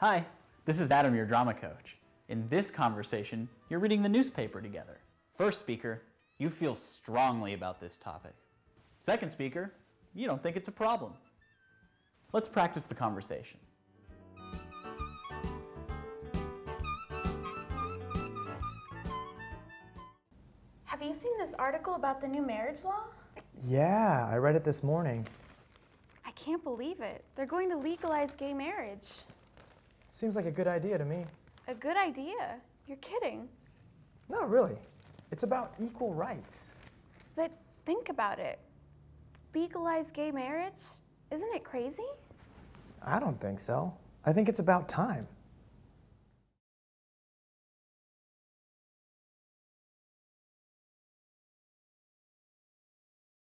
Hi, this is Adam, your drama coach. In this conversation, you're reading the newspaper together. First speaker, you feel strongly about this topic. Second speaker, you don't think it's a problem. Let's practice the conversation. Have you seen this article about the new marriage law? Yeah, I read it this morning. I can't believe it. They're going to legalize gay marriage. Seems like a good idea to me. A good idea. You're kidding. No, really. It's about equal rights. But think about it. Legalize gay marriage? Isn't it crazy? I don't think so. I think it's about time.